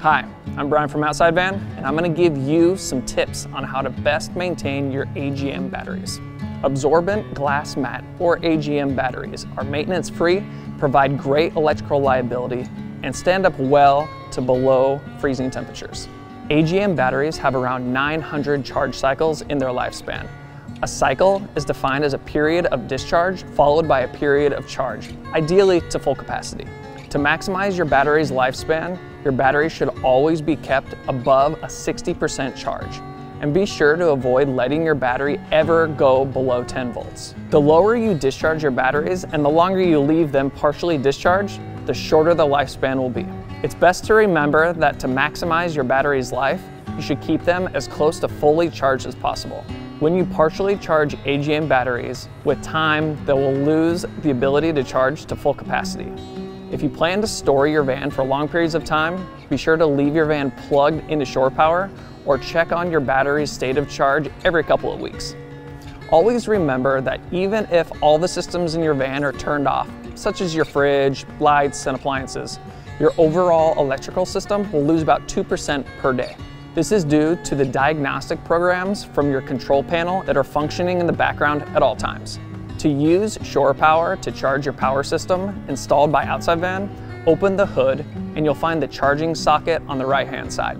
Hi, I'm Brian from Outside Van, and I'm going to give you some tips on how to best maintain your AGM batteries. Absorbent glass mat or AGM batteries are maintenance free, provide great electrical reliability, and stand up well to below freezing temperatures. AGM batteries have around 900 charge cycles in their lifespan. A cycle is defined as a period of discharge followed by a period of charge, ideally to full capacity. To maximize your battery's lifespan, your battery should always be kept above a 60% charge. And be sure to avoid letting your battery ever go below 10 volts. The lower you discharge your batteries and the longer you leave them partially discharged, the shorter the lifespan will be. It's best to remember that to maximize your battery's life, you should keep them as close to fully charged as possible. When you partially charge AGM batteries, with time they will lose the ability to charge to full capacity. If you plan to store your van for long periods of time, be sure to leave your van plugged into shore power or check on your battery's state of charge every couple of weeks. Always remember that even if all the systems in your van are turned off, such as your fridge, lights, and appliances, your overall electrical system will lose about 2% per day. This is due to the diagnostic programs from your control panel that are functioning in the background at all times. To use shore power to charge your power system installed by Outside Van, open the hood and you'll find the charging socket on the right hand side.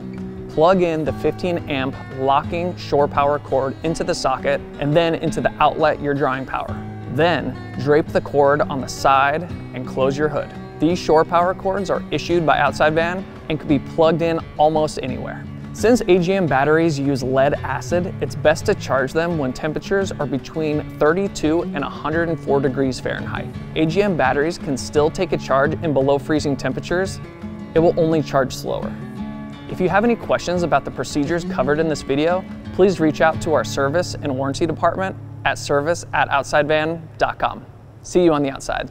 Plug in the 15 amp locking shore power cord into the socket and then into the outlet you're drawing power. Then drape the cord on the side and close your hood. These shore power cords are issued by Outside Van and can be plugged in almost anywhere. Since AGM batteries use lead acid, it's best to charge them when temperatures are between 32 and 104 degrees Fahrenheit. AGM batteries can still take a charge in below freezing temperatures. It will only charge slower. If you have any questions about the procedures covered in this video, please reach out to our service and warranty department at service at outsidevan.com. See you on the outside.